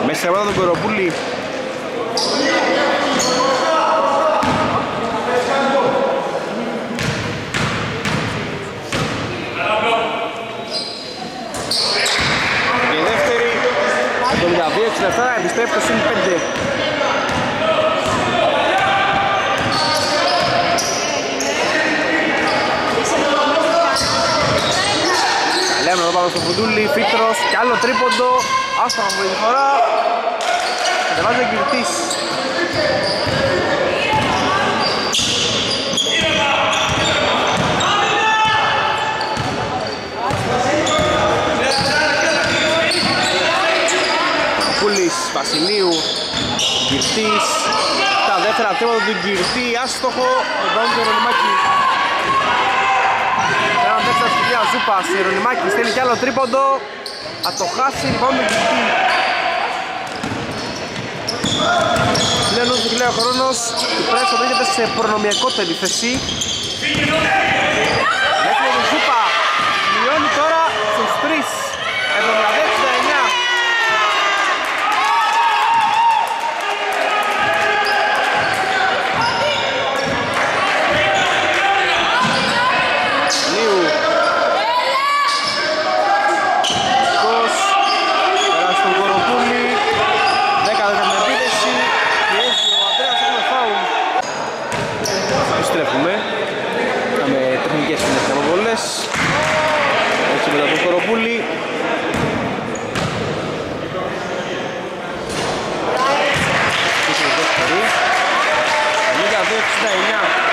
Μέσα από τον Κοροπούλη Και η δεύτερη 72-67 επιστρέφει το συν 5 εδώ πάνω στο φουντούλι, Φίτρος και άλλο τρίποντο, άστοχα από τη φορά. Κατεβάζει ο Κυρτής. Κούλης, Βασιλείου, Κυρτής, τα δεύτερα τρίποτα του Κυρτή, άστοχο, εδώ είναι το Ρονιμάκη. Ένα δεύτερο σκυλιά Ζούπας, Ρονιμάκη στέλνει κι άλλο τρίποντο, θα το χάσει, λοιπόν τον Κυρτή. Πλέον όσο κυλάει ο χρόνος, η Πρέσο βρίσκεται σε προνομιακότερη θέση. Μέχρι τον Ζούπα, μειώνει τώρα στους 3, 76-69. Λίου. Κος. Περάσει τον Κοροπούλη. 10 δέκα με επίθεση. Πιέζει ο Ανδρέας, έχουμε φάουλ. Επιστρέφουμε. Είχαμε τεχνικές φινές αποβολές. Έτσι μετά τον Κοροπούλη. Πίσω το δεύτερη. 52-69.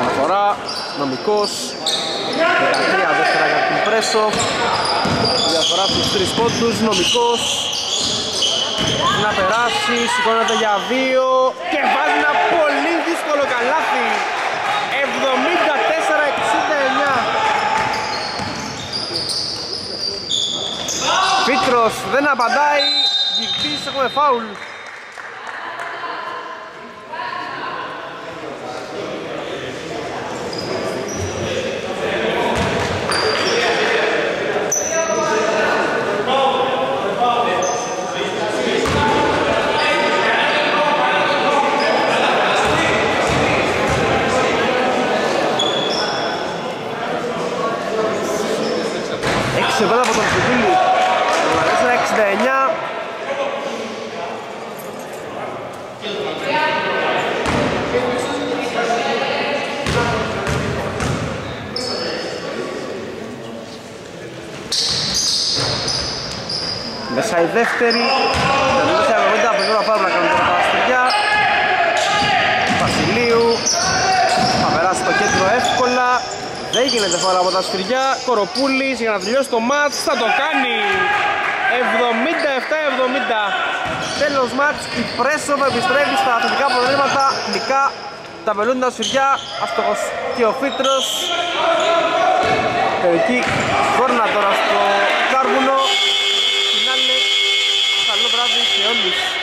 Αναφορά, νομικός 13 δεύτερα για την Πρέσο Διαφορά στους τρεις πόντους, νομικός. Να περάσει, σηκώνεται για δύο Και βάζει ένα πολύ δύσκολο καλάθι. 74-69 Πίτρος δεν απαντάει Δικτής έχουμε φάουλ Έξι εδώ από τον Φιτούλη 4-69 Μέσα η δεύτερη Τελευταία 70 από εδώ θα πάρουμε να κάνουμε τώρα τα αστριά Βασιλείου Θα περάσει το κέντρο εύκολα. Δεν γίνεται φορά από τα σφυριά Κοροπούλης για να τελειώσει το μάτς Θα το κάνει 77-70 Τέλος μάτς η Πρέσοβ επιστρέφει στα αθλητικά προγράμματα Νικά τα μελούν τα σφυριά Αστοχος και ο Φίτρος Τελική κόρνα τώρα στο Κάρβουνο Φινάλε Καλό βράδυ σε όλους